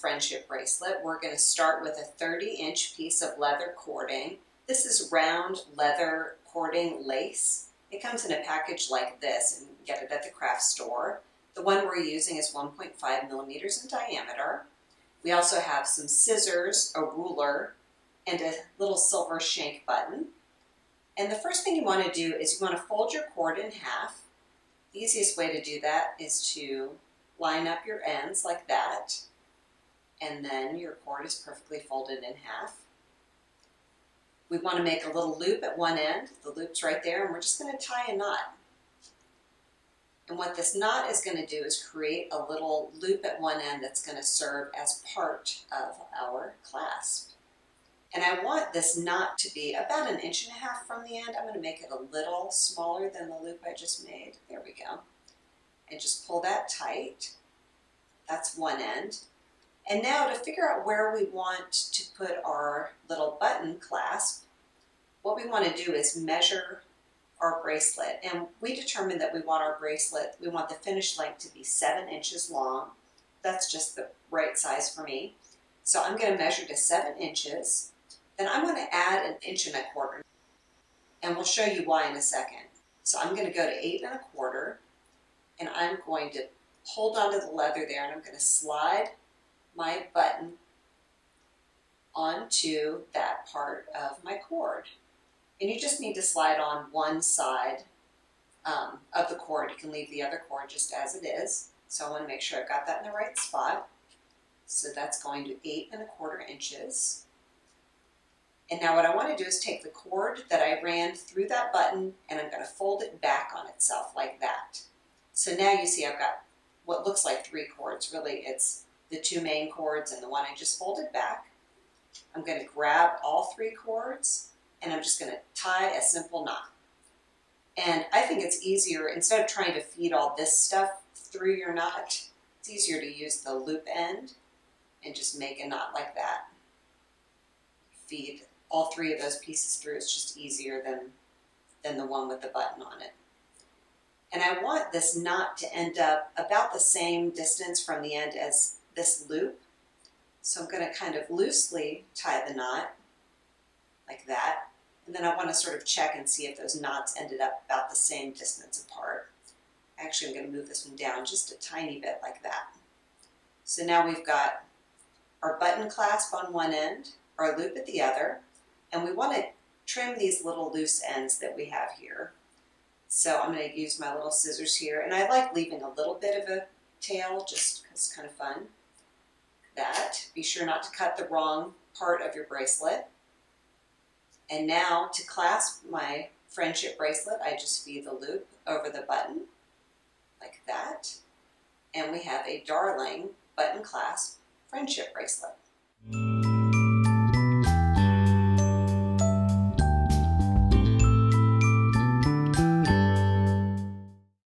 friendship bracelet, we're going to start with a 30 inch piece of leather cording. This is round leather cording lace. It comes in a package like this and get it at the craft store. The one we're using is 1.5 millimeters in diameter. We also have some scissors, a ruler, and a little silver shank button. And the first thing you want to do is you want to fold your cord in half. The easiest way to do that is to line up your ends like that, and then your cord is perfectly folded in half. We want to make a little loop at one end. The loop's right there, and we're just going to tie a knot. And what this knot is going to do is create a little loop at one end that's going to serve as part of our clasp. And I want this knot to be about an inch and a half from the end. I'm going to make it a little smaller than the loop I just made. There we go. And just pull that tight. That's one end. And now to figure out where we want to put our little button clasp, what we want to do is measure our bracelet. And we determined that we want our bracelet, we want the finished length to be seven inches long. That's just the right size for me. So I'm going to measure to seven inches. Then I'm going to add an inch and a quarter. And we'll show you why in a second. So I'm going to go to eight and a quarter. And I'm going to hold onto the leather there and I'm going to slide my button onto that part of my cord. And you just need to slide on one side um, of the cord. You can leave the other cord just as it is. So I want to make sure I've got that in the right spot. So that's going to eight and a quarter inches. And now what I want to do is take the cord that I ran through that button and I'm going to fold it back on itself like that. So now you see I've got what looks like three cords. Really it's the two main cords and the one I just folded back. I'm going to grab all three cords and I'm just going to tie a simple knot. And I think it's easier, instead of trying to feed all this stuff through your knot, it's easier to use the loop end and just make a knot like that. Feed all three of those pieces through. It's just easier than, than the one with the button on it. And I want this knot to end up about the same distance from the end as this loop. So I'm going to kind of loosely tie the knot like that. And then I want to sort of check and see if those knots ended up about the same distance apart. Actually, I'm going to move this one down just a tiny bit like that. So now we've got our button clasp on one end, our loop at the other, and we want to trim these little loose ends that we have here. So I'm going to use my little scissors here, and I like leaving a little bit of a tail just because it's kind of fun. That. Be sure not to cut the wrong part of your bracelet. And now to clasp my friendship bracelet, I just feed the loop over the button like that. And we have a darling button clasp friendship bracelet.